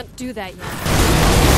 can't do that yet.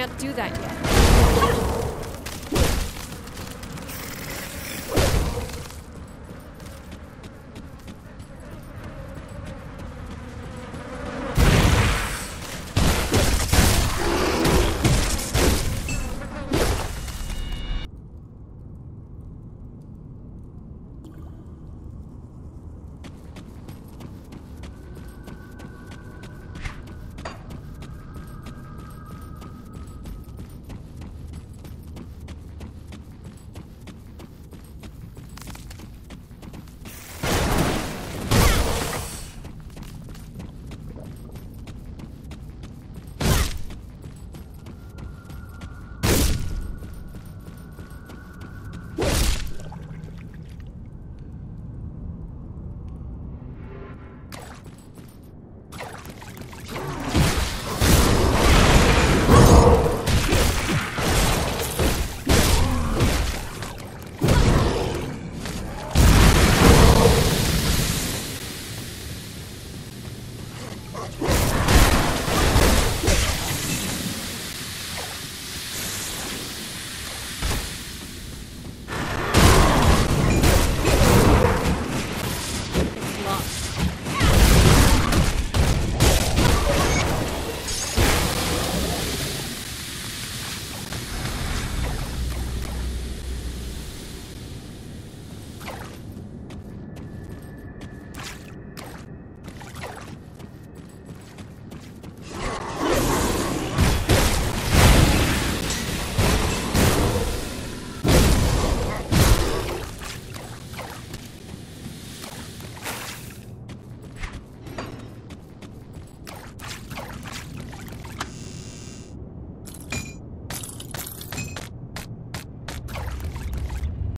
can't do that yet.